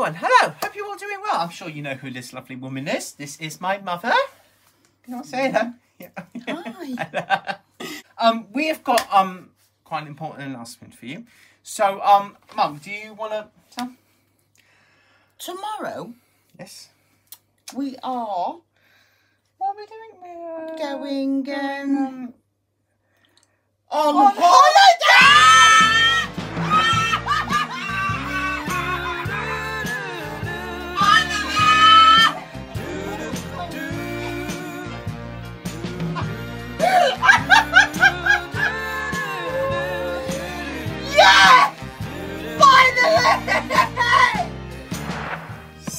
everyone. Hello. Hope you're all doing well. I'm sure you know who this lovely woman is. This is my mother. Can I say hello? Yeah. Hi. um, we have got um quite an important announcement for you. So, um, Mum, do you want to tell? Tomorrow Yes. we are What are we doing? We're going um, on, on Yeah!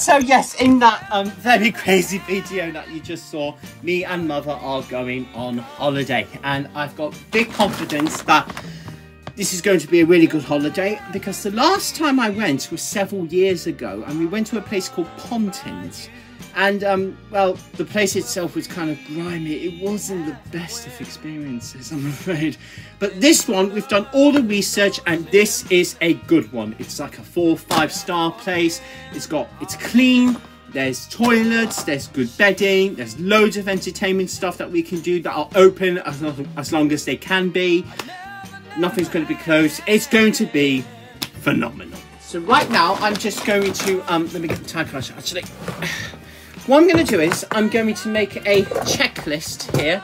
So yes, in that um, very crazy video that you just saw, me and mother are going on holiday, and I've got big confidence that this is going to be a really good holiday because the last time I went was several years ago, and we went to a place called Pontins. And um, well, the place itself was kind of grimy. It wasn't the best of experiences, I'm afraid. But this one, we've done all the research, and this is a good one. It's like a four, five star place. It's got, it's clean. There's toilets. There's good bedding. There's loads of entertainment stuff that we can do that are open as long as, long as they can be. Nothing's going to be closed. It's going to be phenomenal. So right now, I'm just going to um, let me get the typewriter. Actually. What I'm going to do is I'm going to make a checklist here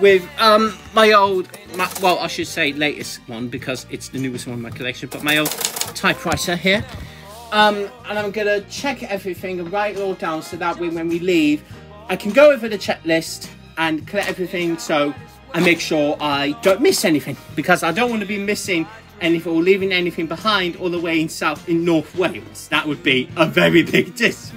with um, my old, my, well, I should say latest one because it's the newest one in my collection, but my old typewriter here. Um, and I'm going to check everything and write it all down so that way when we leave, I can go over the checklist and collect everything so I make sure I don't miss anything because I don't want to be missing anything or leaving anything behind all the way in South in North Wales. That would be a very big distance.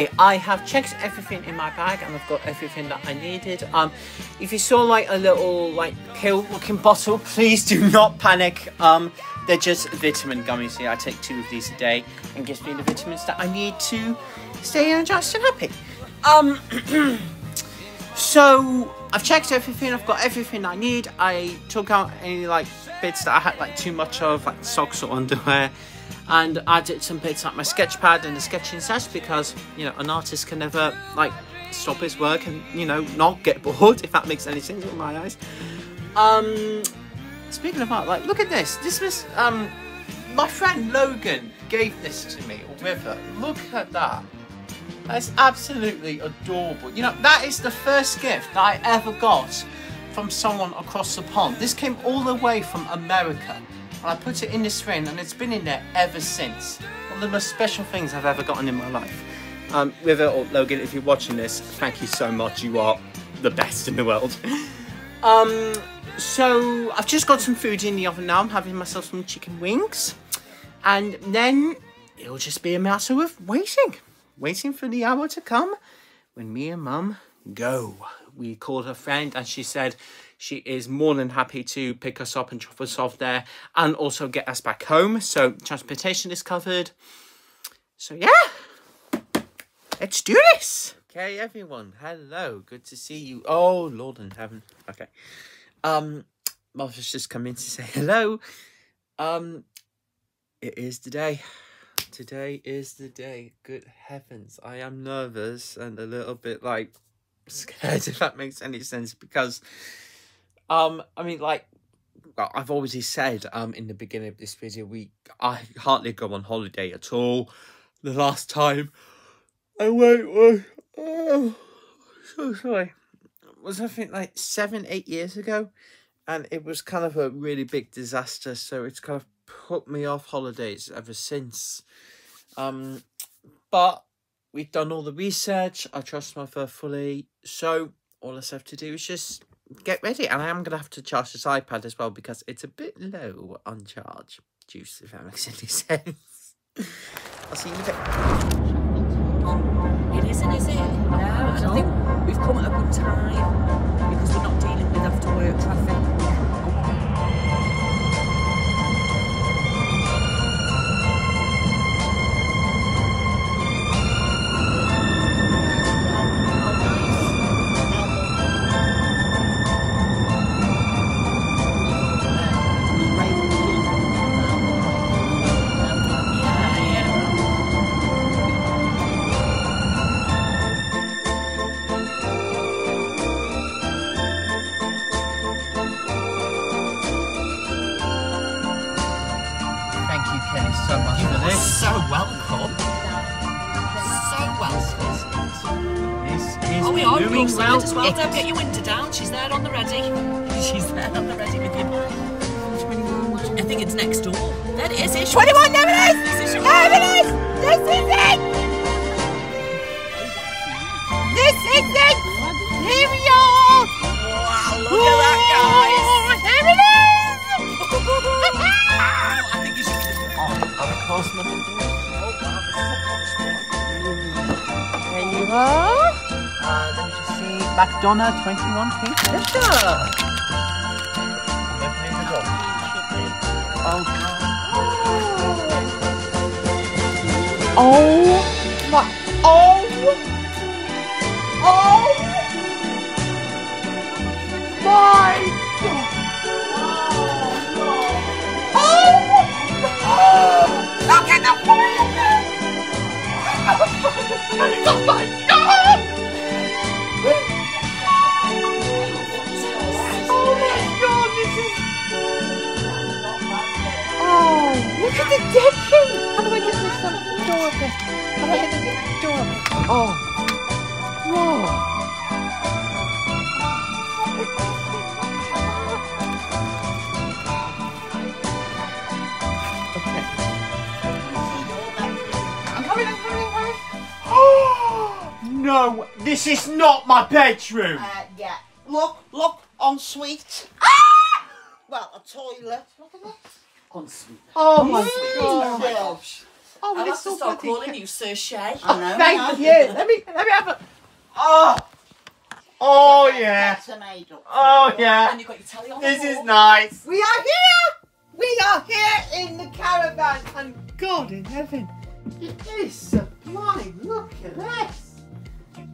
Okay, I have checked everything in my bag and I've got everything that I needed. Um, if you saw like a little like pill looking bottle, please do not panic. Um, they're just vitamin gummies here. I take two of these a day and gives me the vitamins that I need to stay energized and happy. Um, so I've checked everything. I've got everything I need. I took out any like bits that I had like too much of, like socks or underwear and added some bits like my sketch pad and the sketching set because you know an artist can never like stop his work and you know not get bored if that makes any sense in my eyes. Um speaking of art like look at this. This was um my friend logan gave this to me. River look at that. That's absolutely adorable. You know that is the first gift that i ever got from someone across the pond. This came all the way from america and I put it in this frame and it's been in there ever since. One of the most special things I've ever gotten in my life. Um, River or Logan, if you're watching this, thank you so much. You are the best in the world. um, so I've just got some food in the oven now. I'm having myself some chicken wings. And then it'll just be a matter of waiting. Waiting for the hour to come when me and mum go. We called her friend and she said she is more than happy to pick us up and drop us off there and also get us back home. So transportation is covered. So yeah, let's do this. Okay, everyone. Hello. Good to see you. Oh, Lord in heaven. Okay. Um, Mother's just come in to say hello. Um, it is the day. Today is the day. Good heavens. I am nervous and a little bit like scared if that makes any sense because um, I mean, like I've already said um in the beginning of this video, we I hardly go on holiday at all. The last time I went was oh so sorry was I think like seven eight years ago, and it was kind of a really big disaster. So it's kind of put me off holidays ever since. Um, but we've done all the research. I trust my fur fully. So all I have to do is just get ready. And I am going to have to charge this iPad as well because it's a bit low on charge. Juice, if that makes any sense. I'll see you bit. It isn't, is it? No, I think we've come at a good time because we're not dealing with after work traffic. So much for this. So welcome. So welcome. This is Oh, we are doing doing well. as well. Don't get your winter down. She's there on the ready. She's there on the ready with you. I think it's next door. There it is. It's 21, there it is! This is your There it is! This is it! This is it! Oh, of course, nothing to it. There you are. Uh, let me just see. McDonough 21 Kingfisher. Opening the door. Oh, God. Oh my! Oh! Oh! Oh my God! Oh my God! This is. Oh, look at the decking! How do I get this door open? How do I get the door open? Oh. No, this is not my bedroom. Uh, yeah. Look, look, ensuite. Ah! Well, a toilet. Look at that. Oh, my God. gosh. Oh, I'll it's have to start bloody calling you Sir Shea. I know. Thank you. Let me let me have a. Oh, oh yeah. That's a made up. Oh yeah. And you've got your telly on This is nice. We are here. We are here in the caravan, and God in heaven, it is sublime. Look at this.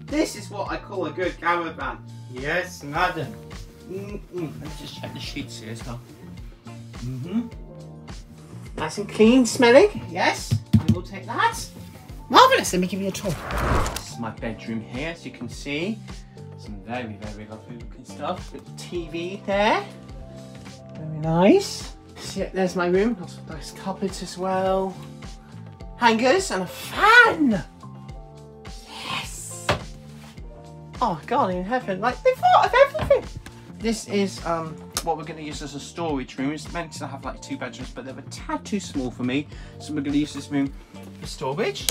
This is what I call a good caravan. Yes, madam. Mm-mm. Let me just check the sheets here as well. Mm-hmm. Nice and clean smelling. Yes, I will take that. Marvelous. Let me give you a tour. This is my bedroom here, as you can see. Some very, very lovely looking stuff. Little TV there. Very nice. See, there's my room. Lots of nice cupboards as well. Hangers and a fan. Oh God in heaven! Like they thought of everything. This is um what we're going to use as a storage room. It's meant to have like two bedrooms, but they're a tad too small for me. So we're going to use this room for storage.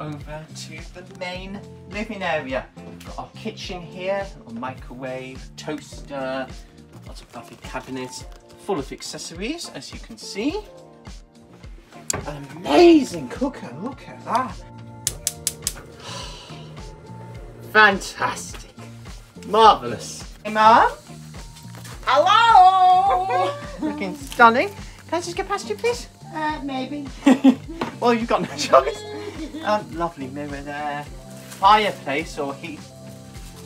Over to the main living area. Got our kitchen here, a microwave, toaster, lots of lovely cabinets full of accessories, as you can see. An amazing cooker, look at that. Fantastic. Marvellous. Hey, Mum. Hello. Looking stunning. Can I just get past you, please? uh, maybe. well, you've got no choice. Um, lovely mirror there. Fireplace or heat.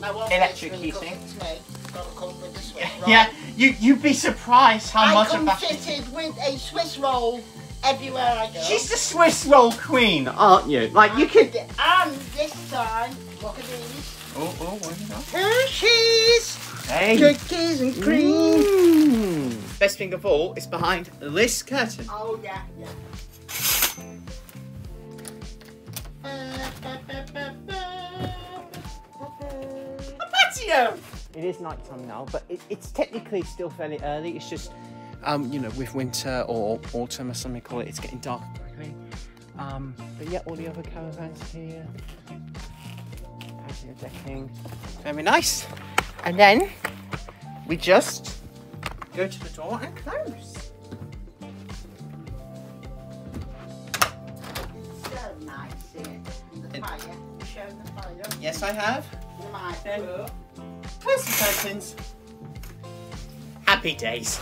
I Electric heating. it's me. Gotta come with the Swiss roll. Yeah, you you'd be surprised how I much come of that. fitted with a Swiss roll everywhere I go. She's the Swiss roll queen, aren't you? Like you could. And this time, look at these. Oh, oh, what have you got? Hershey's Hey. cookies and cream. Mm. Best thing of all is behind this curtain. Oh yeah, yeah. A patio. It is night time now, but it, it's technically still fairly early. It's just, um, you know, with winter or autumn or something call it, it's getting dark quickly. Um, but yeah, all the other caravans here. Patio decking. Very nice. And then we just go to the door and close. So nice. The fire. Show the fire. Yes, I have. You might Then- Close the curtains. Happy days.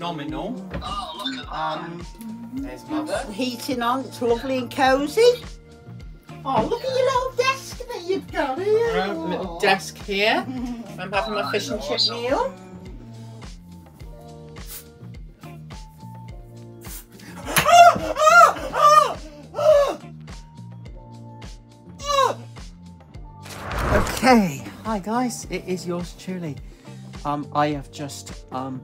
Phenomenal. Oh, look at Um, there's mother. Heating on, it's lovely and cosy. Oh, look at your little desk that you've got here. Our little desk here. I'm having my fish and chip meal. Okay, hi guys, it is yours truly. Um, I have just um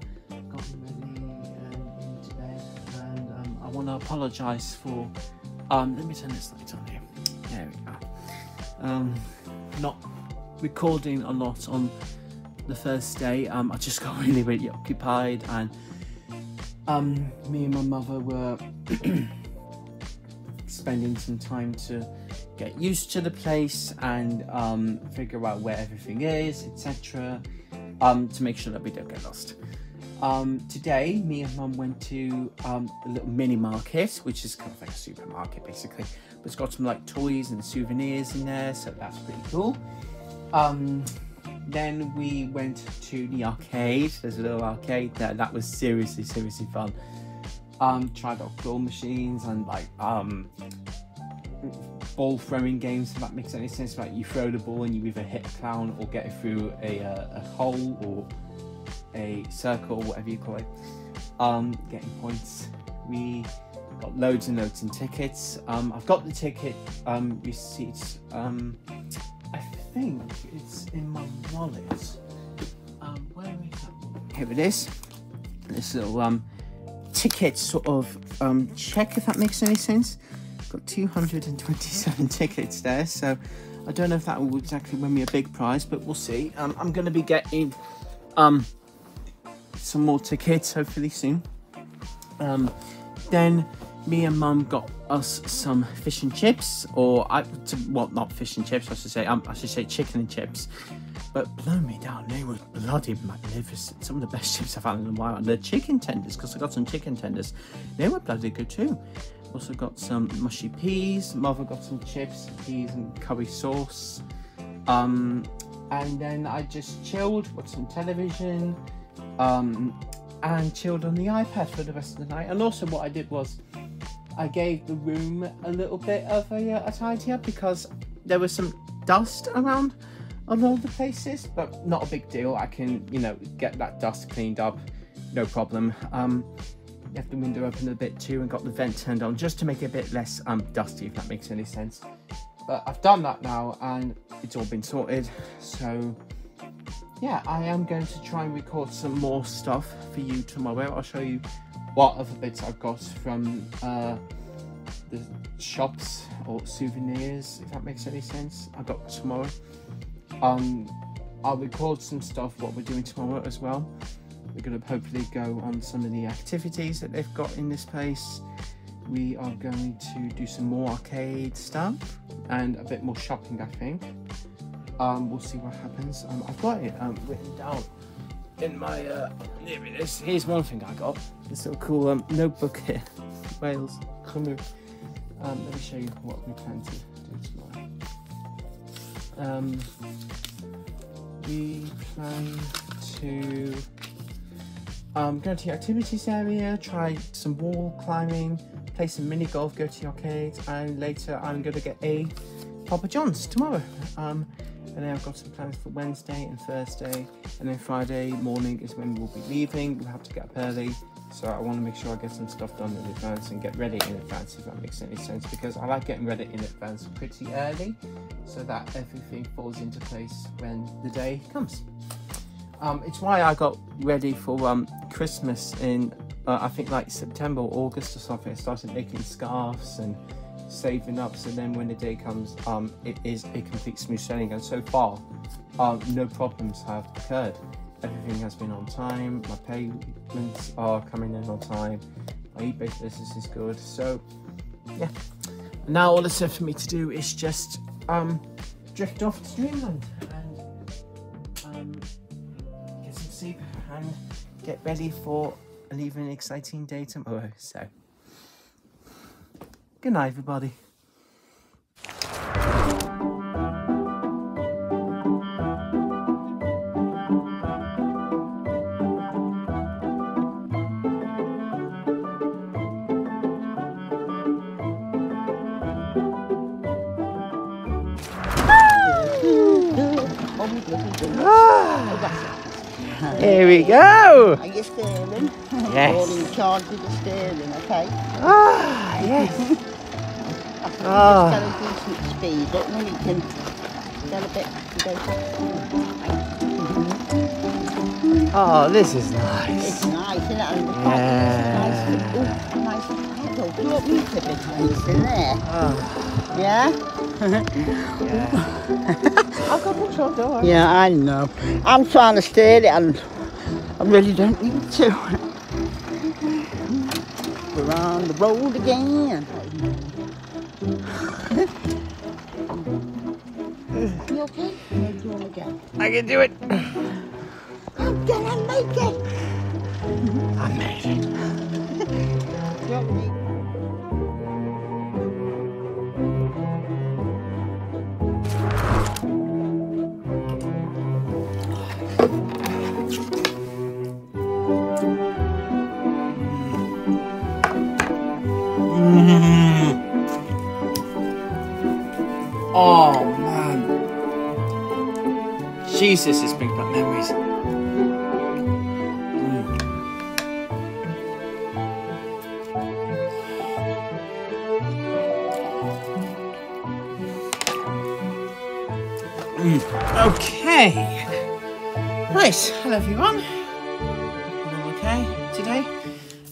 want to apologise for um. Let me turn this light on here. There we go. Um, not recording a lot on the first day. Um, I just got really really occupied, and um, me and my mother were spending some time to get used to the place and um, figure out where everything is, etc. Um, to make sure that we don't get lost. Um, today, me and mum went to um, a little mini market, which is kind of like a supermarket basically, but it's got some like toys and souvenirs in there, so that's pretty cool. Um, then we went to the arcade. There's a little arcade there. That was seriously, seriously fun. Um, tried out claw machines and like um, ball throwing games. If that makes any sense, like you throw the ball and you either hit a clown or get it through a, uh, a hole or a circle, whatever you call it. Um, getting points. We got loads and loads of tickets. Um, I've got the ticket um, receipts. Um, I think it's in my wallet. Um, where is that? Here it is. This little um, ticket sort of um, check, if that makes any sense. Got 227 tickets there, so I don't know if that will exactly win me a big prize, but we'll see. Um, I'm going to be getting um, some more tickets hopefully soon. Um, then me and mum got us some fish and chips, or I, to, well, not fish and chips. I should say, um, I should say chicken and chips. But blow me down, they were bloody magnificent. Some of the best chips I've had in a while. And the chicken tenders, because I got some chicken tenders, they were bloody good too. Also got some mushy peas. Mother got some chips, peas, and curry sauce. Um, and then I just chilled, watched some television, um, and chilled on the iPad for the rest of the night. And also, what I did was I gave the room a little bit of a, uh, a tidy up because there was some dust around on all the places, but not a big deal. I can, you know, get that dust cleaned up, no problem. Um, left the window open a bit too and got the vent turned on just to make it a bit less um, dusty, if that makes any sense. But I've done that now and it's all been sorted. So yeah, I am going to try and record some more stuff for you tomorrow. I'll show you what other bits I've got from uh, the shops or souvenirs, if that makes any sense. I got tomorrow. Um, I'll record some stuff what we're doing tomorrow as well. We're going to hopefully go on some of the activities that they've got in this place. We are going to do some more arcade stuff and a bit more shopping, I think. Um, we'll see what happens. Um, I've got it um, written down in my. Uh. Here's one thing I got. This little cool um, notebook here. Wales. Come here. Um, let me show you what we plan to do tomorrow. Um, we plan to um, go to the activities area, try some wall climbing, play some mini golf, go to the arcade, and later I'm going to get a Papa John's tomorrow. Um, and then I've got some plans for Wednesday and Thursday, and then Friday morning is when we'll be leaving. We'll have to get up early, so I want to make sure I get some stuff done in advance and get ready in advance, if that makes any sense, because I like getting ready in advance pretty early, so that everything falls into place when the day comes. Um, it's why I got ready for um, Christmas in, uh, I think like September or August or something. I started making scarves and saving up. So then when the day comes um, it is a complete smooth sailing. And so far um, no problems have occurred. Everything has been on time. My payments are coming in on time. My ebay business is good. So yeah. Now all that's left for me to do is just um, drift off to dreamland and um, get some sleep and get ready for an even exciting day tomorrow. So Good night, everybody. Here we go. Are you steering? Yes. You're in charge of the steering, okay? Ah, yes. Just Ah. get a decent speed then you can get a bit go Oh, this is nice. It's nice, isn't it? And the Yeah. nice, ooh, nice pedal. Do you want me to be nice in there? Ah. Yeah? I've got on door. Yeah, I know. I'm trying to steer it and I really don't need to. We're on the road again. Okay? I can do it. This brings back memories. Mm. Okay. Right, hello everyone. All okay today?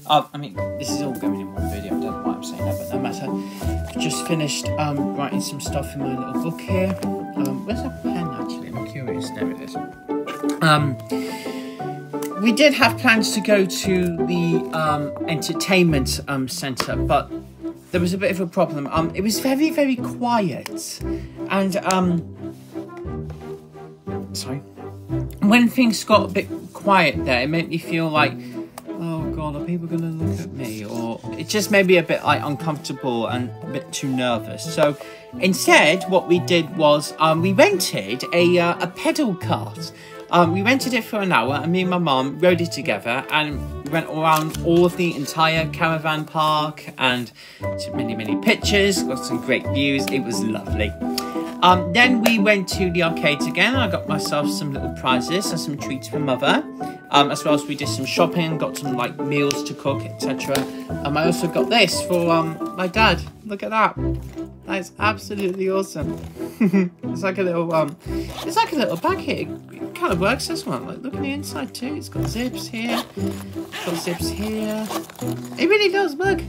Uh, I mean, this is all going in one video. I don't know why I'm saying that, but no matter. I've just finished um, writing some stuff in my little book here. Um, we did have plans to go to the um, entertainment um, centre, but there was a bit of a problem. Um, it was very, very quiet, and um, sorry, when things got a bit quiet there, it made me feel like, oh god, are people gonna look at me? Or it just made me a bit like uncomfortable and a bit too nervous. So instead, what we did was um, we rented a uh, a pedal cart. Um, we rented it for an hour, and me and my mum rode it together, and we went around all of the entire caravan park and took many, many pictures. Got some great views. It was lovely. Um, then we went to the arcades again. I got myself some little prizes and some treats for mother. Um, as well as we did some shopping, got some like meals to cook, etc. Um, I also got this for um, my dad. Look at that. That is absolutely awesome. it's like a little um, it's like a little bag here. It kind of works this one. Like look at the inside too. It's got zips here. It's got zips here. It really does. Look.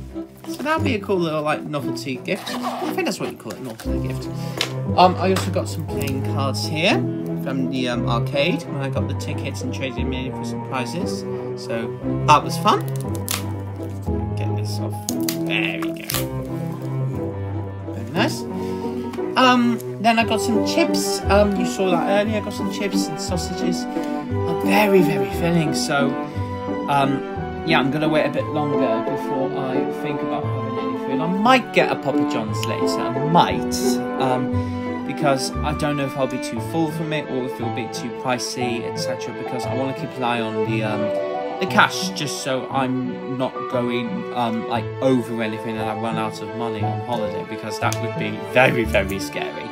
So that'd be a cool little like novelty gift. I think that's what you call it, novelty gift. Um, I also got some playing cards here from the um, arcade when I got the tickets and traded them in for some prizes. So that was fun. Get this off. There we go. Um, then I got some chips. Um, you saw that earlier. I got some chips and sausages. Are very, very filling. So, um, yeah, I'm gonna wait a bit longer before I think about having any food. I might get a Papa John's later. I might. Um, because I don't know if I'll be too full from it or if it'll be too pricey, etc. Because I want to keep an eye on the um, the cash, just so I'm not going um, like over anything and I run out of money on holiday, because that would be very very scary.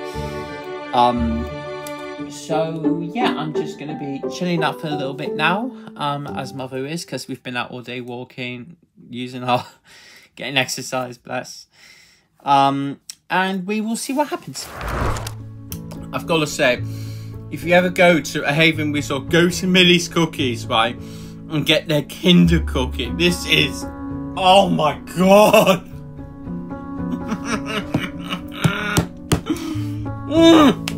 Um, so yeah, I'm just gonna be chilling up for a little bit now, um, as mother is, because we've been out all day walking, using our getting exercise, bless. Um, and we will see what happens. I've got to say, if you ever go to a Haven Resort, go to Millie's Cookies, right, and get their Kinder cookie. This is, oh my god. Mm.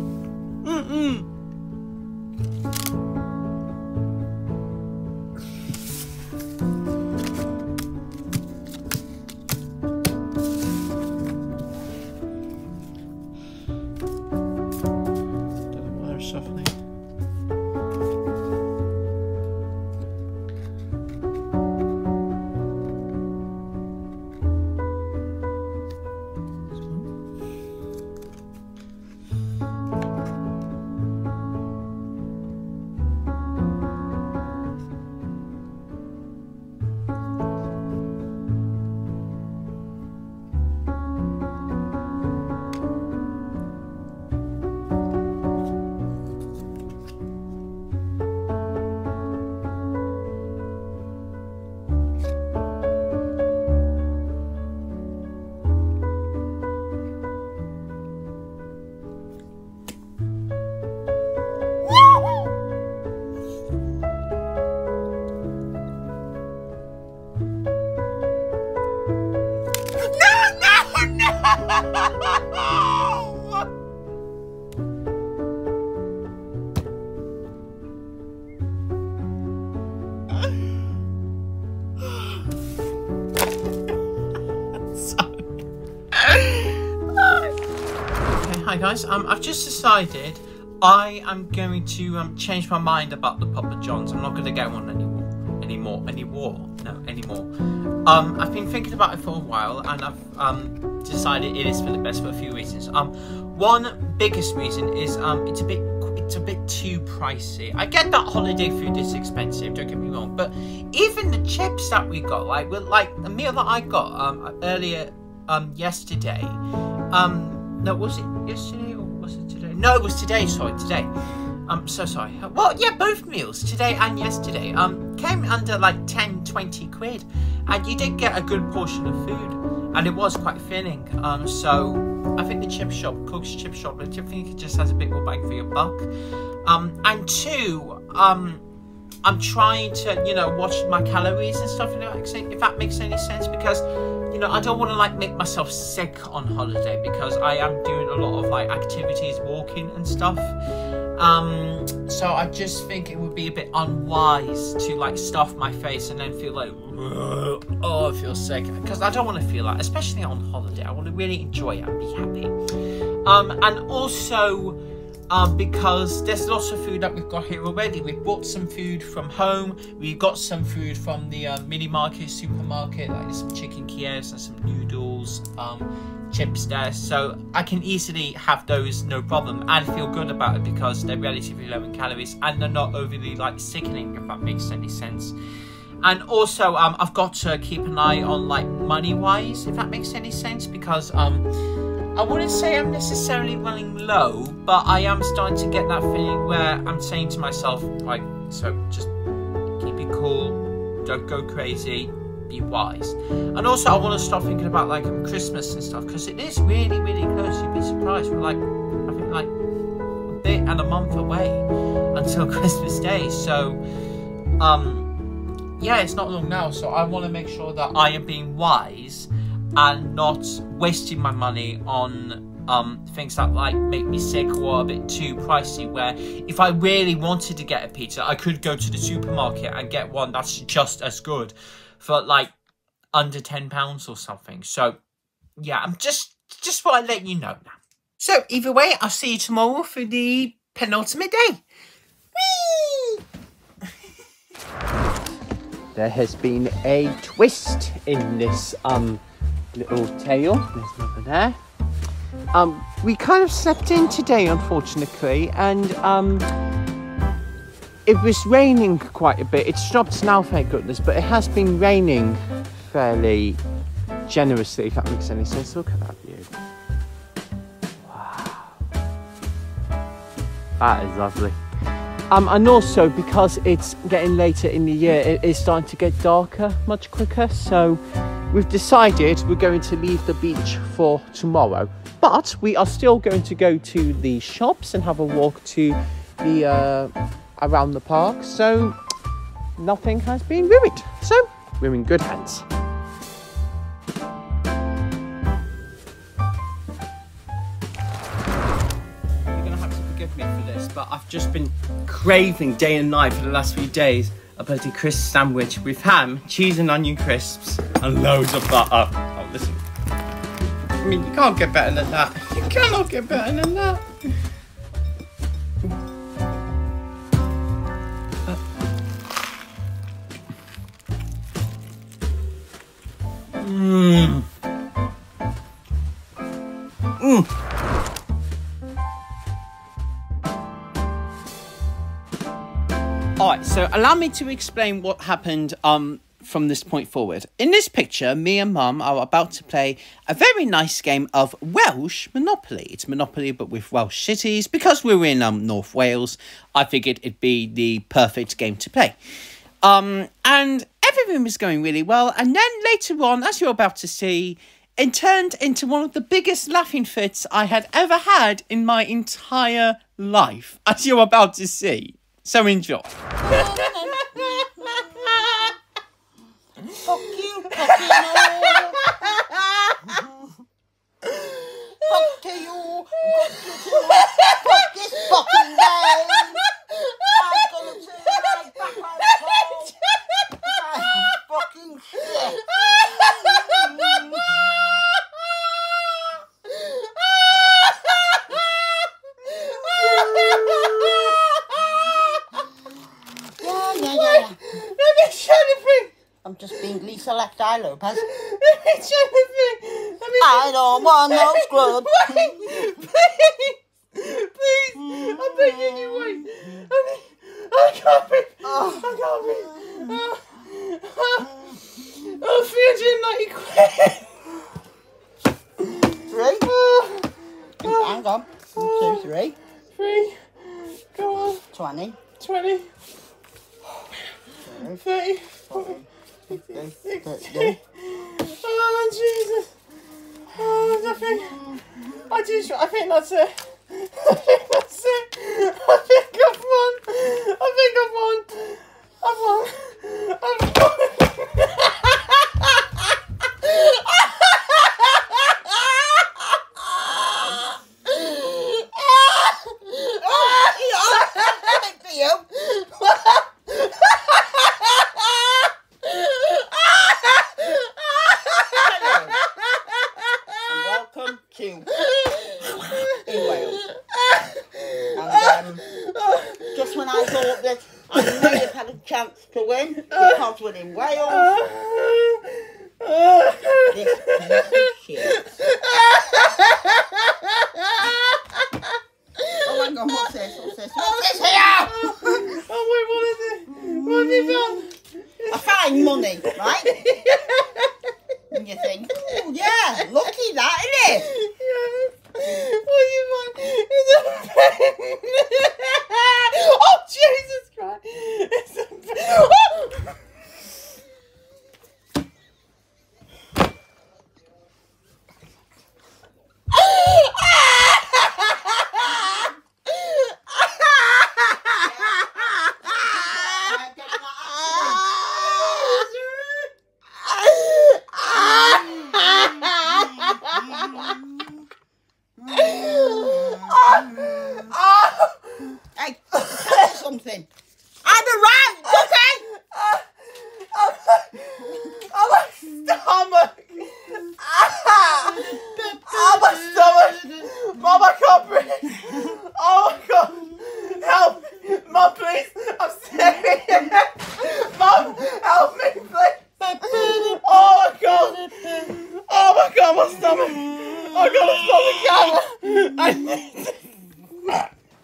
Guys, um, I've just decided I am going to um, change my mind about the Papa Johns. I'm not going to get one anymore, anymore, anymore. No, anymore. Um, I've been thinking about it for a while, and I've um, decided it is for the best for a few reasons. Um, one biggest reason is um, it's a bit it's a bit too pricey. I get that holiday food is expensive, don't get me wrong, but even the chips that we got, like like the meal that I got um earlier um yesterday, um no was it yesterday or was it today? No, it was today. Sorry, today. I'm so sorry. Well, yeah, both meals, today and yesterday, um, came under like 10, 20 quid. And you did get a good portion of food. And it was quite filling. Um, so I think the chip shop, Cook's Chip Shop, I think it just has a bit more bang for your buck. Um, and two, um, I'm trying to, you know, watch my calories and stuff, you know, if that makes any sense, because, you know, I don't want to, like, make myself sick on holiday, because I am doing a lot of, like, activities, walking and stuff. Um, so I just think it would be a bit unwise to like stuff my face and then feel like, oh, I feel sick. Because I don't want to feel that, especially on holiday. I want to really enjoy it and be happy. Um, and also, um, because there's lots of food that we've got here already. We've bought some food from home. We got some food from the uh, mini market, supermarket, like some chicken Kievs and some noodles. Um, chips there so I can easily have those no problem and feel good about it because they're relatively low in calories and they're not overly like sickening if that makes any sense and also um, I've got to keep an eye on like money wise if that makes any sense because um I wouldn't say I'm necessarily running low but I am starting to get that feeling where I'm saying to myself like so just keep it cool don't go crazy be wise. And also, I want to start thinking about like Christmas and stuff because it is really, really close. You'd be surprised. We're like, I think like a bit and a month away until Christmas Day. So, um, yeah, it's not long now. So I want to make sure that I am being wise and not wasting my money on um, things that like make me sick or are a bit too pricey. Where if I really wanted to get a pizza, I could go to the supermarket and get one that's just as good for like under ten pounds or something. So yeah, I'm just just what I let you know now. So either way, I'll see you tomorrow for the penultimate day. Whee! there has been a twist in this um little tail. There's nothing there. Um, we kind of slept in today, unfortunately, and um, it was raining quite a bit. It stopped now, thank goodness, but it has been raining fairly generously, if that makes any sense. Look at that view. Wow. That is lovely. Um, and also because it's getting later in the year, it is starting to get darker much quicker. So we've decided we're going to leave the beach for tomorrow. But we are still going to go to the shops and have a walk to the uh, around the park, so nothing has been ruined. So we're in good hands. You're gonna have to forgive me for this, but I've just been craving day and night for the last few days a bloody crisp sandwich with ham, cheese and onion crisps, and loads of butter. Oh, listen. I mean, you can't get better than that. You cannot get better than that. Mmm. Mmm. Alright, so allow me to explain what happened um from this point forward. In this picture, me and Mum are about to play a very nice game of Welsh Monopoly. It's Monopoly but with Welsh cities. Because we're in um, North Wales, I figured it'd be the perfect game to play. Um, and everything was going really well. And then later on, as you're about to see, it turned into one of the biggest laughing fits I had ever had in my entire life, as you're about to see. So enjoy. Fuck you, fucking Fuck you. Fuck this fucking game. I'm gonna turn my back on home. fucking shit. Let me Jennifer. I'm just being Lisa Left Eye Lopes. Let me Jennifer. Let me. I don't want no scrub. Wait, please, please. I'm begging you. Wait. I, mean, I can't breathe. I oh. can't breathe. Oh, oh, 390 quid. Three. Oh, Hang on. One, two, three. three. Go on. Twenty. 20. 30. Fifty. Sixty. Oh, Jesus. Oh, I think, I just, I think that's it. I think that's it. I think I've won. I think I've won. I've won. I've won.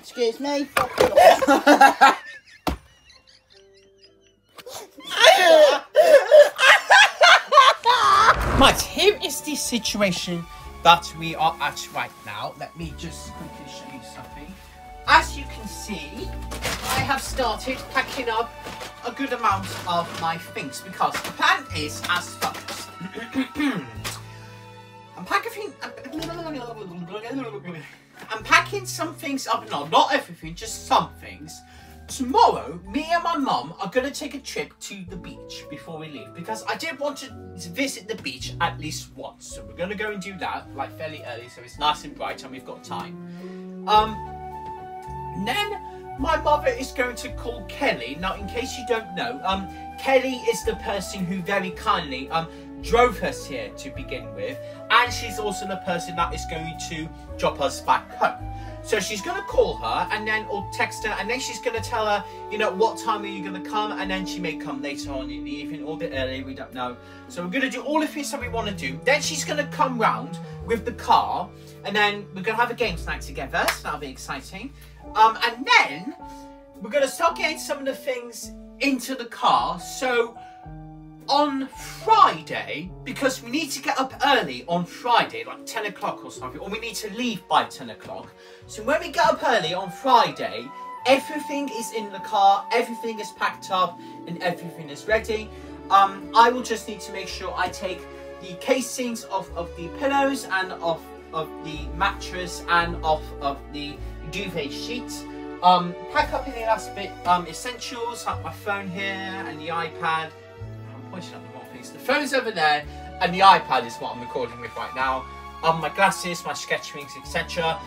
Excuse me. Right, here is the situation that we are at right now. Let me just quickly show you something. As you can see, I have started packing up a good amount of my things because the plan is as follows. I'm packing. I'm packing some things up. No, not everything, just some things. Tomorrow, me and my mum are going to take a trip to the beach before we leave because I did want to visit the beach at least once. So we're going to go and do that like fairly early so it's nice and bright and we've got time. Um, then my mother is going to call Kelly. Now, in case you don't know, um, Kelly is the person who very kindly um drove us here to begin with, and she's also the person that is going to drop us back home. So she's gonna call her and then or text her and then she's gonna tell her, you know, what time are you gonna come and then she may come later on in the evening or a bit early, we don't know. So we're gonna do all of this that we wanna do. Then she's gonna come round with the car and then we're gonna have a games night together, so that'll be exciting. Um and then we're gonna start getting some of the things into the car. So on Friday, because we need to get up early on Friday, like 10 o'clock or something, or we need to leave by 10 o'clock. So when we get up early on Friday, everything is in the car, everything is packed up, and everything is ready. Um, I will just need to make sure I take the casings off of the pillows and off of the mattress and off of the duvet sheet. Um, pack up any last bit um, essentials, like my phone here and the iPad Pointing at the wrong things. The phone's over there, and the iPad is what I'm recording with right now. Um, my glasses, my sketch rings, etc.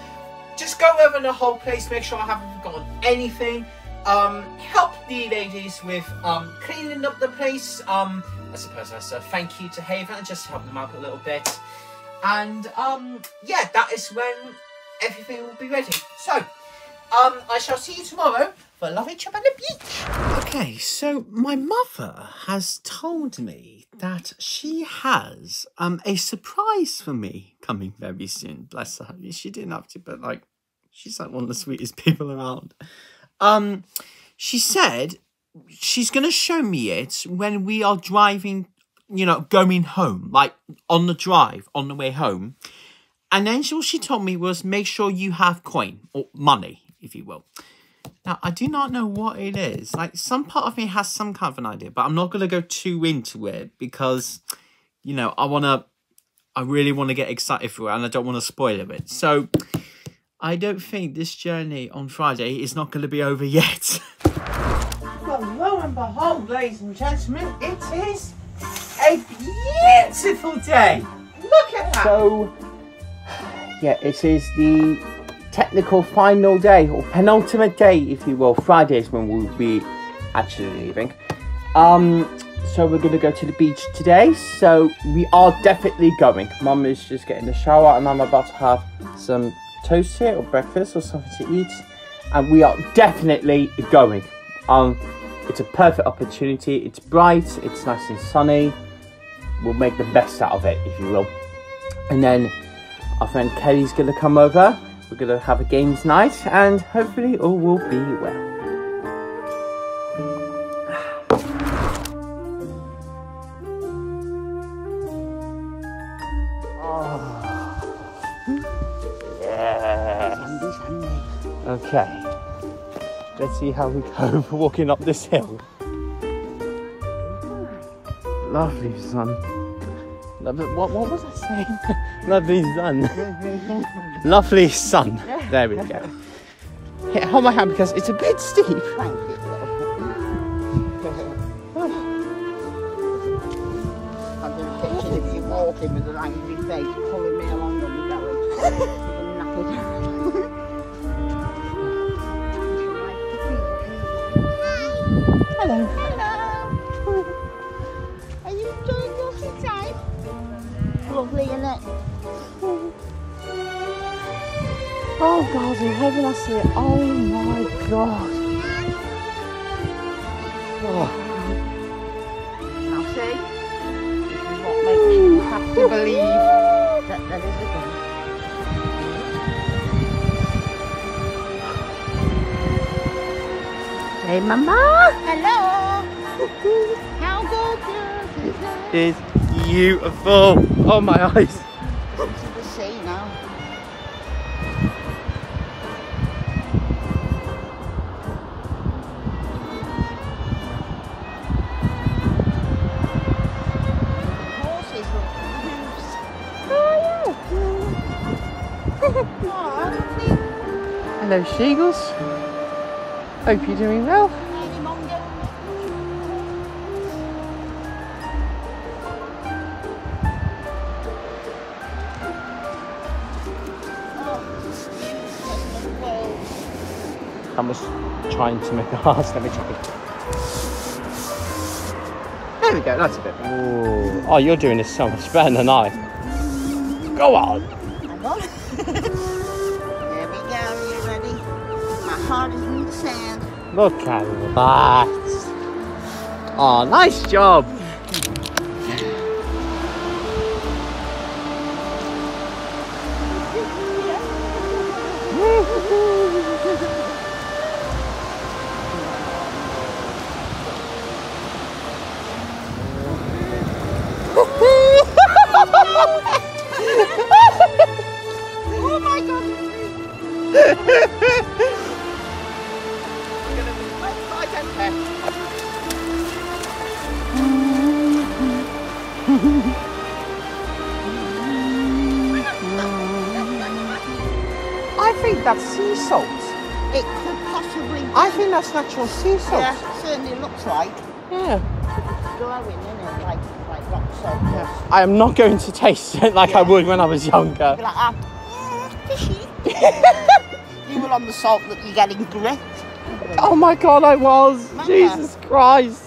Just go over the whole place, make sure I haven't forgotten anything. Um, help the ladies with um, cleaning up the place. Um, I suppose that's a thank you to Haven, just to help them out a little bit. And um, yeah, that is when everything will be ready. So, I shall see you tomorrow for Love Each Other on the Beach. Okay, so my mother has told me that she has um a surprise for me coming very soon. Bless her. She didn't have to, but like she's like one of the sweetest people around. Um she said she's gonna show me it when we are driving, you know, going home, like on the drive, on the way home. And then she, what she told me was make sure you have coin or money, if you will. Now, I do not know what it is. Like, some part of me has some kind of an idea, but I'm not going to go too into it because, you know, I want to, I really want to get excited for it and I don't want to spoil it. So, I don't think this journey on Friday is not going to be over yet. Well, lo and behold, ladies and gentlemen, it is a beautiful day. Look at that. So, yeah, it is the technical final day, or penultimate day, if you will. Friday is when we'll be actually leaving. Um, so we're gonna go to the beach today. So we are definitely going. Mum is just getting the shower, and I'm about to have some toast here or breakfast or something to eat, and we are definitely going. Um, it's a perfect opportunity. It's bright. It's nice and sunny. We'll make the best out of it, if you will. And then our friend Kelly's gonna come over. We're gonna have a games night, and hopefully all will be well. Ah. Sandy. Okay. Let's see how we go for walking up this hill. Lovely sun. Lovely, what, what was I saying? Lovely sun. Lovely sun. There we go. Here, hold my hand because it's a bit steep. Thank you. I've been of you walking with an angry face, pulling me along on the belly. Hello. Hello. Oh God, in heaven I see it. Oh my God. Oh, Now see, this is what makes you have to believe that there is a God. Hey, Mama. Hello. How good is it's beautiful. Oh my eyes. Hello, Sheagles. Hope you're doing well. Lady Monger. Oh, I was trying to make a heart. Let me check it. There we go. That's a bit. Ooh. Oh, you're doing this so much better than I. Go on. Look at that. Oh, nice job. I am not going to taste it like I would when I was younger. Be like, ah, mm, fishy. you were on the salt that you're getting grit. Oh my god, I was. Mama. Jesus Christ.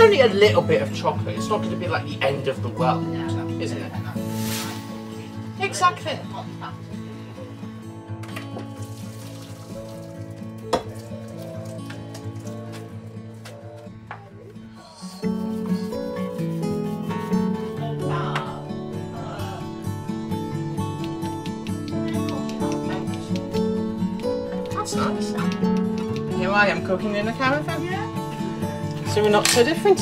Only a little bit of chocolate. It's not going to be like the end of the world, isn't it? Exactly. That's nice. Here I am cooking in a caravan. So we're not so different.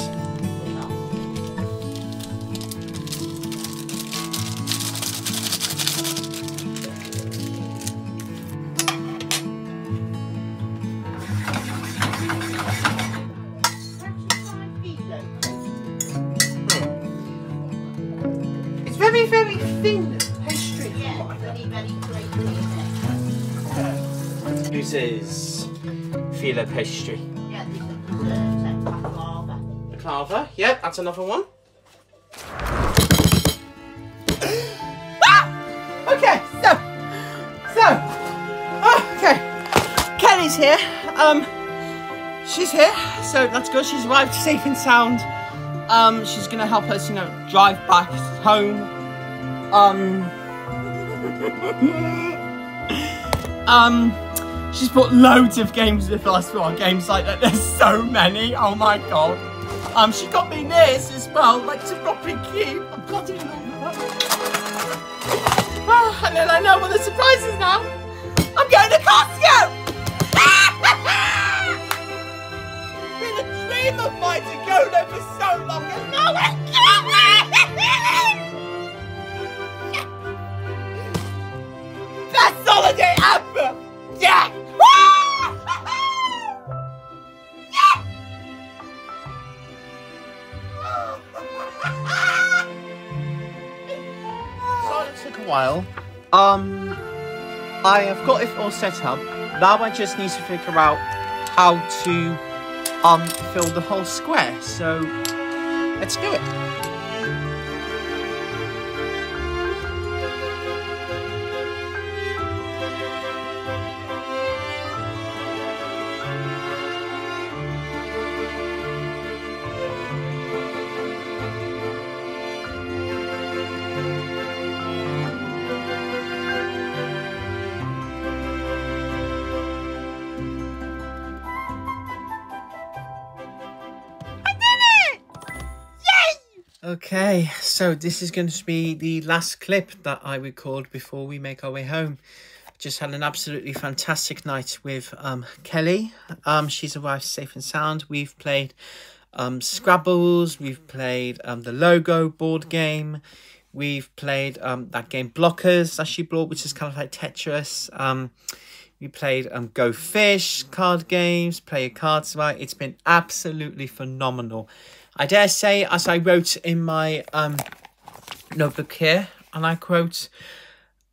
It's very, very thin pastry. This is filo pastry. Clava, yeah, that's another one. Ah! Okay, so, so, oh, okay, Kelly's here. Um, she's here, so that's good. She's arrived safe and sound. Um, she's gonna help us, you know, drive back home. Um, um, she's bought loads of games with us for our games like that. There's so many. Oh my god. Um, she got me this as well, like to properly cute. I'm bloody in all Ah, and then I know what the surprise is now. I'm going to Costco! Been a dream of mine to go there for so long and now it's Best holiday ever! Yeah! While. Um, I have got it all set up. Now I just need to figure out how to um fill the whole square. So let's do it. Okay, so this is going to be the last clip that I record before we make our way home. Just had an absolutely fantastic night with um, Kelly. Um, she's arrived safe and sound. We've played um, Scrabbles. We've played um, the Logo board game. We've played um, that game Blokus that she brought, which is kind of like Tetris. Um, we played um, Go Fish card games, play your cards right. It's been absolutely phenomenal. I dare say, as I wrote in my um, notebook here, and I quote,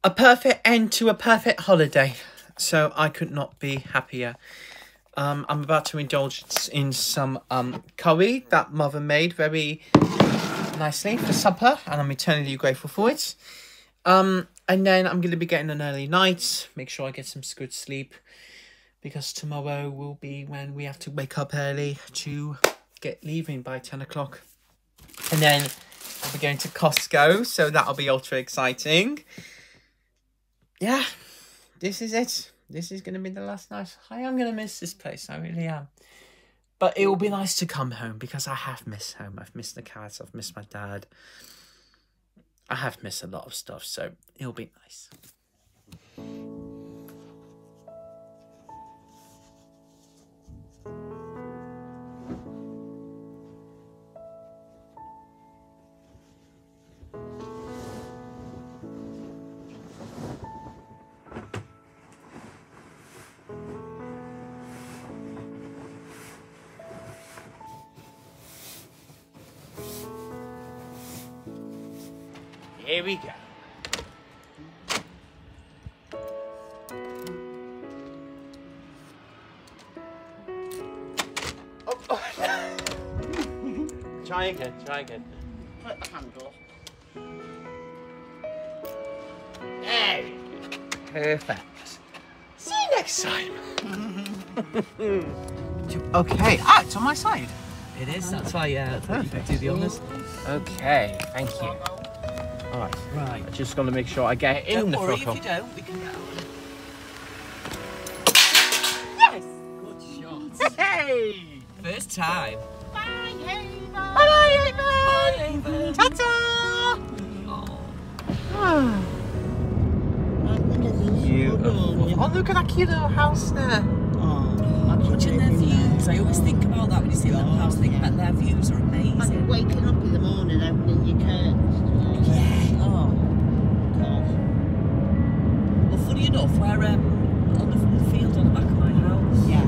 a perfect end to a perfect holiday. So I could not be happier. Um, I'm about to indulge in some um, curry that mother made very nicely for supper, and I'm eternally grateful for it. Um, and then I'm going to be getting an early night, make sure I get some good sleep, because tomorrow will be when we have to wake up early to get leaving by 10 o'clock. And then I'll be going to Costco, so that'll be ultra exciting. Yeah, this is it. This is going to be the last night. I am going to miss this place, I really am. But it will be nice to come home because I have missed home. I've missed the cats, I've missed my dad. I have missed a lot of stuff, so it'll be nice. Here we go. Try again, try again. Put the handle. Hey! Perfect. See you next time. okay, ah, it's on my side. It is. That's why. Uh, that's why you do the honours. Okay, thank you. Alright, Right. I'm just gonna make sure I get it in Don't the worry if you don't. We can get on. Yes! Good shot. Hey! First time. Bye, Ava. Bye, Bye, Ava. Ta-ta! Oh. Beautiful. Oh, look at that cute little house there. Oh, I'm Watching their views. I always think about that when you see a little house. Think about their views are amazing. And amazing. waking up in the morning, opening your curtains. Yeah. Oh. God. Well, funny enough, where um, on the, the field on the back of my house, Yeah.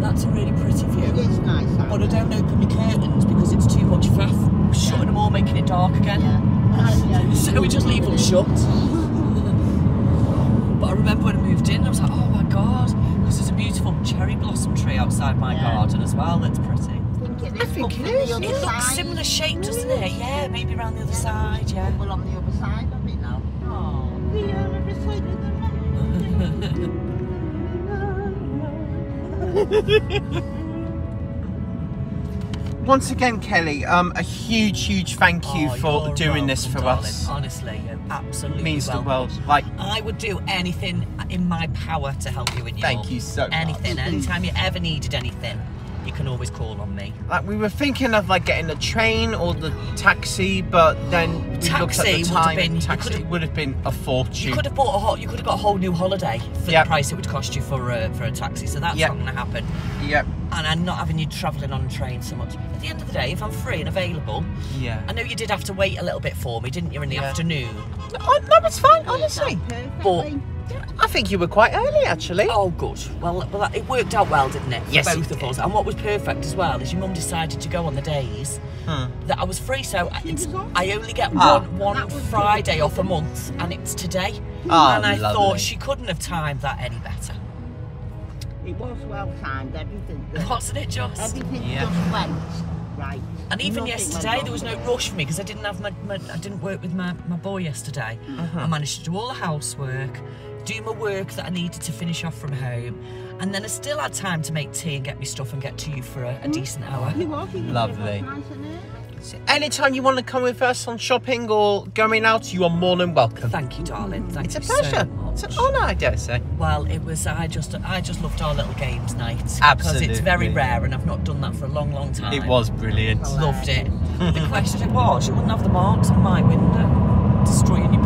that's a really pretty view. is nice. But I don't open the curtains because it's too much faff. Shutting them all, making it dark again. Yeah. So we just leave them shut. but I remember when I moved in, I was like, oh my god, because there's a beautiful cherry blossom tree outside my Yeah. garden as well. That's pretty. I think it I think it on the is. It looks similar shape, doesn't it? Yeah, maybe around the other side. Yeah. Once again, Kelly, um, a huge, huge thank you Oh, for doing this for darling. us. Honestly, absolutely means the world. Like, I would do anything in my power to help you in your Thank you so much. anything. Anytime you ever needed anything, you can always call on me. like we were thinking of like getting the train or the taxi, but then we looked at Taxi the would have time. been- taxi could've- would have been a fortune. You could have bought a whole, you could have got a whole new holiday for Yep. the price it would cost you for a, for a taxi. So that's Yep. not going to happen. Yep. And I'm not having you travelling on a train so much. At the end of the day, if I'm free and available, Yeah. I know you did have to wait a little bit for me, didn't you, in the Yeah. afternoon? Oh, no, it's fine. Honestly, Perfectly. I think you were quite early actually. Oh, good. Well, well, it worked out well, didn't it? Yes, both it of did. us. And what was perfect as well is your mum decided to go on the days Hmm. that I was free. So I- it's. I only get Ah. one one That was Friday off a month, and it's today. Oh, and I lovely. thought she couldn't have timed that any better, It was well timed, everything. The- wasn't it, Joss? Everything Yeah. just went right. And even Nothing yesterday, there was no rush for me because I didn't have my, my I didn't work with my, my boy yesterday. Uh-huh. I managed to do all the housework, do my work that I needed to finish off from home, and then I still had time to make tea and get me stuff and get to you for a, a mm-hmm. decent hour. He was, he was Lovely. and. Anytime you want to come with us on shopping or going out, you are more than welcome. Thank you, darling. Thank It's a so pleasure. much. it's an honour, I dare say. Well, it was. I just, I just loved our little games night Absolutely. because it's very rare, and I've not done that for a long, long time. It was brilliant. Loved it. the question was, you wouldn't have the marks on my window destroying your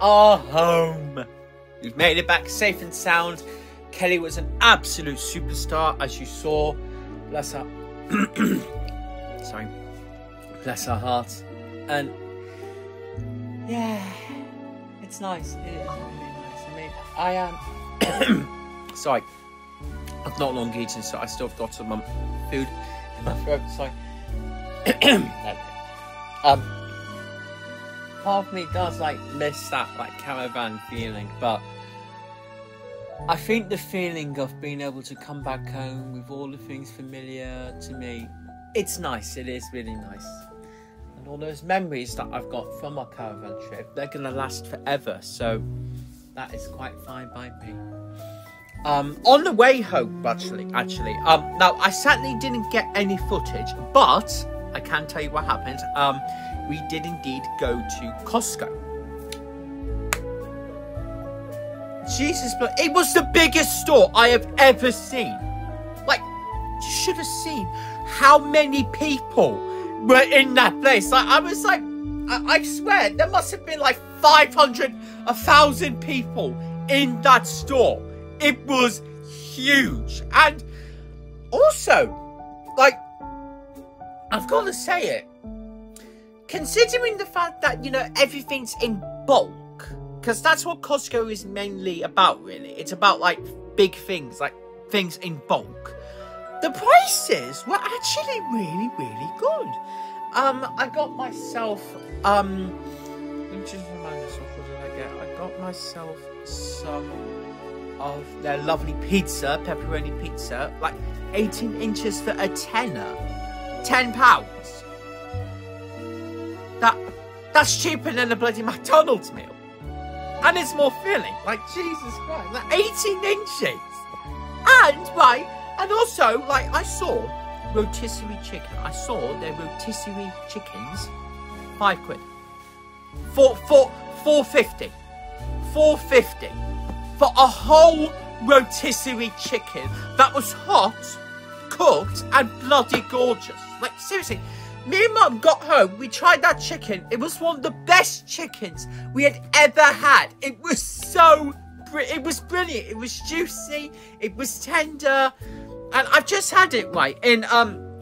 are home. We've made it back safe and sound. Kelly was an absolute superstar, as you saw. Bless her. Sorry. Bless her heart. And yeah, it's nice. It is really nice. I mean, I am. Sorry. I've not long eaten, so I still have got some um, food in my throat. Sorry. Um, part of me does like miss that like caravan feeling, but I think the feeling of being able to come back home with all the things familiar to me, it's nice. It is really nice. And all those memories that I've got from our caravan trip, they're gonna last forever. So that is quite fine by me. Um, on the way home, actually, actually, um, now I sadly didn't get any footage, but I can tell you what happened. Um, we did indeed go to Costco. Jesus, but it was the biggest store I have ever seen. Like, you should have seen how many people were in that place. Like I was like, I, I swear there must have been like 500, a thousand people in that store. It was huge, and also, like, I've got to say it. Considering the fact that you know everything's in bulk, because that's what Costco is mainly about. Really, it's about like big things, like things in bulk. The prices were actually really, really good. Um, I got myself um. Let me just remind myself what did I get? I got myself some of their lovely pizza, pepperoni pizza, like 18 inches for a tenner. 10 pounds. That that's cheaper than a bloody McDonald's meal. And it's more filling. Like Jesus Christ. Like 18 inches. And right, and also, like I saw rotisserie chicken. I saw their rotisserie chickens. Five quid. Four four four fifty. Four fifty. For a whole rotisserie chicken that was hot, cooked, and bloody gorgeous. Like seriously, me and mum got home. We tried that chicken. It was one of the best chickens we had ever had. It was so, it was brilliant. It was juicy. It was tender, and I've just had it right. And um,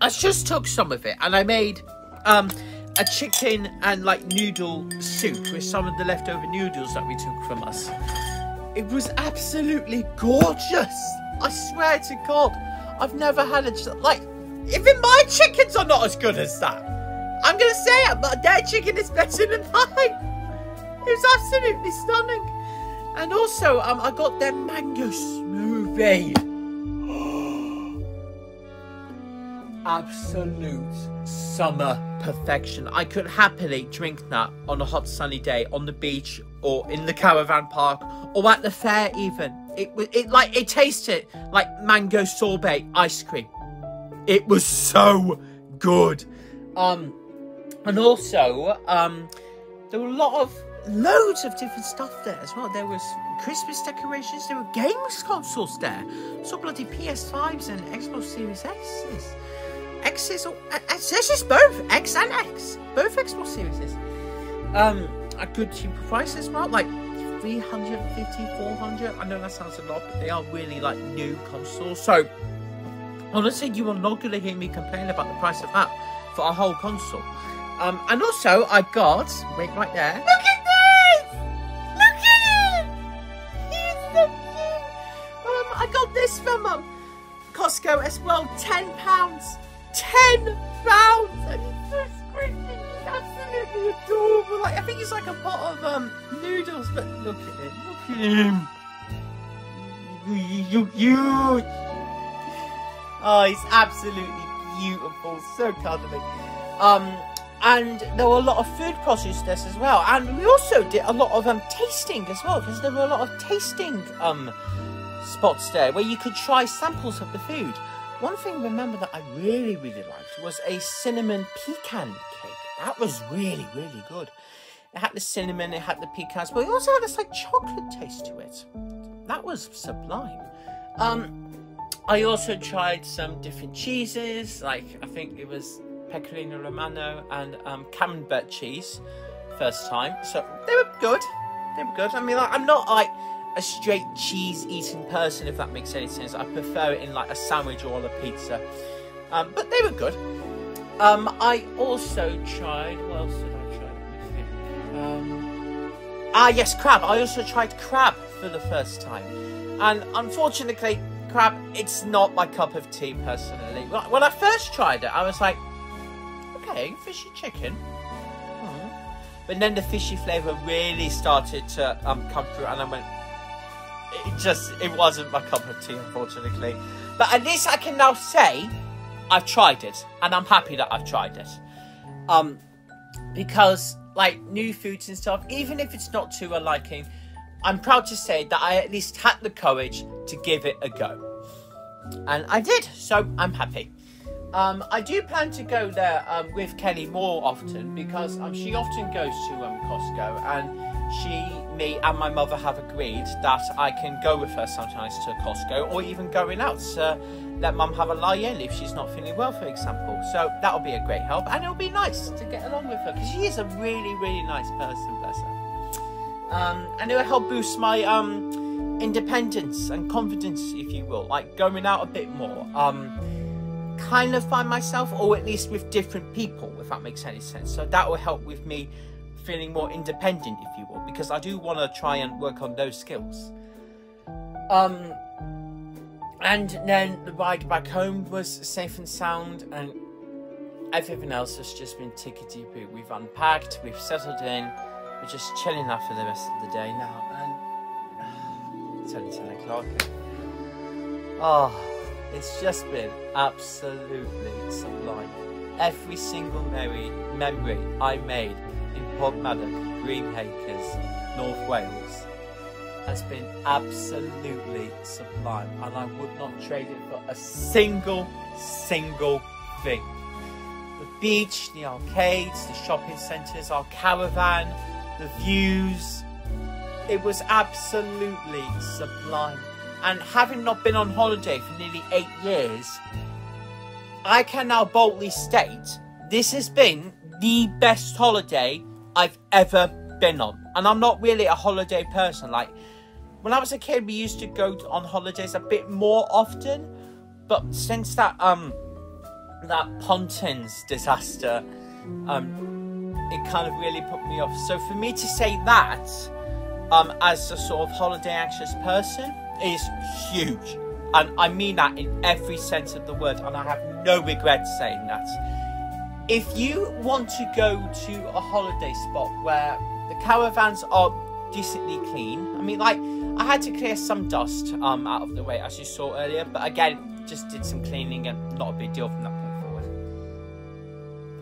I just took some of it and I made um a chicken and like noodle soup with some of the leftover noodles that we took from us. It was absolutely gorgeous. I swear to God, I've never had a like. Even my chickens are not as good as that. I'm gonna say it, but their chicken is better than mine. It was absolutely stunning. And also, um, I got their mango smoothie. Absolute summer perfection. I could happily drink that on a hot sunny day on the beach or in the caravan park or at the fair even. It it like it tasted like mango sorbet ice cream. It was so good. Um and also um there were a lot of loads of different stuff there as well. There was Christmas decorations, there were games consoles there. So bloody PS5s and Xbox Series X's. X's or X's both X and X, both Xbox Series. Um, a good cheap price as well, like 350, 400. I know that sounds a lot, but they are really like new consoles. So honestly, you are not going to hear me complain about the price of that for a whole console. Um, and also I got wait right there. Look at this! Look at it! He's so cute. Um, I got this from um, Costco as well. Ten pounds. Ten pounds, and he's so squishy. Absolutely adorable. Like I think it's like a pot of um noodles, but look at it. Look at him. You, you, Oh, he's absolutely beautiful, so cuddly. Um, and there were a lot of food processed this as well, and we also did a lot of um tasting as well because there were a lot of tasting um spots there where you could try samples of the food. One thing remember that I really really liked was a cinnamon pecan cake. That was really really good. It had the cinnamon, it had the pecans, but it also had this like chocolate taste to it. That was sublime. Um, I also tried some different cheeses, like I think it was pecorino romano and um, camembert cheese, first time. So they were good. They were good. I mean, like, I'm not like a straight cheese eating person, if that makes any sense. I prefer it in like a sandwich or a pizza. Um, but they were good. Um, I also tried. What else did I try? Um, ah, yes, crab. I also tried crab for the first time, and unfortunately, crab. It's not my cup of tea personally. When when I first tried it, I was like, okay, fishy chicken. Hmm. But then the fishy flavour really started to um, come through, and I went. It just it wasn't my cup of tea, unfortunately. But at least I can now say I've tried it, and I'm happy that I've tried it. Um, because like new foods and stuff, even if it's not to a liking, I'm proud to say that I at least had the courage to give it a go, and I did. So I'm happy. Um, I do plan to go there um, with Kelly more often because um, she often goes to um, Costco and she me and my mother have agreed that I can go with her sometimes to Costco or even going out to let mum have a lie in if she's not feeling well, for example. So that'll be a great help and it'll be nice to get along with her because she is a really, really nice person, bless her. Um, and it'll help boost my um, independence and confidence, if you will, like going out a bit more. Um, kind of find myself, or at least with different people, if that makes any sense. So that will help with me feeling more independent, if you will, because I do want to try and work on those skills. Um, and then the ride back home was safe and sound, and everything else has just been tickety boo. We've unpacked, we've settled in, we're just chilling out for the rest of the day now, and only 10 o'clock. Oh, ah, it's just been absolutely sublime. Every single memory, memory I made in Porthmadog, Greenacres, North Wales has been absolutely sublime and I would not trade it for a single, single thing. The beach, the arcades, the shopping centres, our caravan, the views, it was absolutely sublime. And having not been on holiday for nearly eight years, I can now boldly state this has been the best holiday I've ever been on. And I'm not really a holiday person. Like, when I was a kid, we used to go on holidays a bit more often. But since that, um, that Pontins disaster, um, it kind of really put me off. So for me to say that, um, as a sort of holiday anxious person, is huge. And I mean that in every sense of the word, and I have no regrets saying that. If you want to go to a holiday spot where the caravans are decently clean, I mean, like, I had to clear some dust um, out of the way, as you saw earlier, but again, just did some cleaning and not a big deal from that point forward.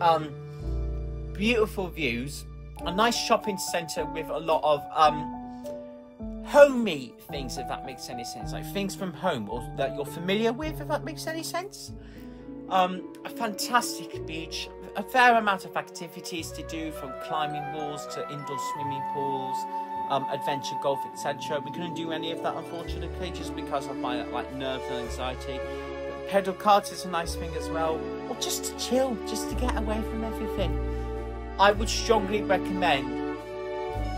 Um, beautiful views, a nice shopping centre with a lot of um, homey things, if that makes any sense, like things from home or that you're familiar with, if that makes any sense. Um, a fantastic beach, a fair amount of activities to do, from climbing walls to indoor swimming pools, um, adventure golf, etc. We couldn't do any of that unfortunately, just because of my like nerves and anxiety. Pedal carts is a nice thing as well, or just to chill, just to get away from everything. I would strongly recommend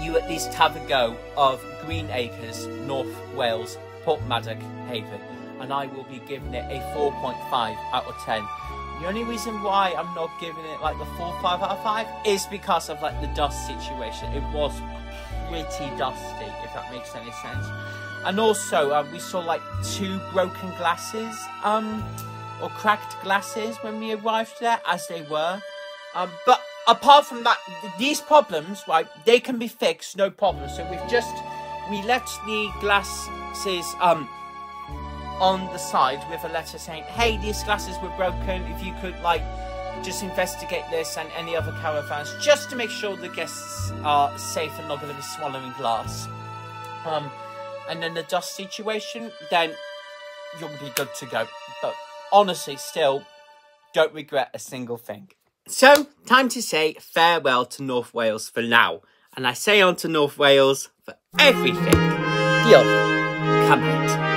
you at least have a go of Greenacres, North Wales, Porthmadog, Haven, and I will be giving it a 4.5 out of 10. The only reason why I'm not giving it like the 4 5 out of 5 is because of like the dust situation. It was pretty dusty, if that makes any sense. And also, um, we saw like two broken glasses, um, or cracked glasses when we arrived there, as they were. Um, but apart from that, these problems, right, they can be fixed, no problem. So we've just, we left the glasses um, on the side with a letter saying, hey, these glasses were broken. If you could, like, just investigate this and any other caravans, just to make sure the guests are safe and not going to be swallowing glass. Um, and then the dust situation, then you'll be good to go. But honestly, still, don't regret a single thing. So, time to say farewell to North Wales for now. And I say on to North Wales for everything. Deal. Come out.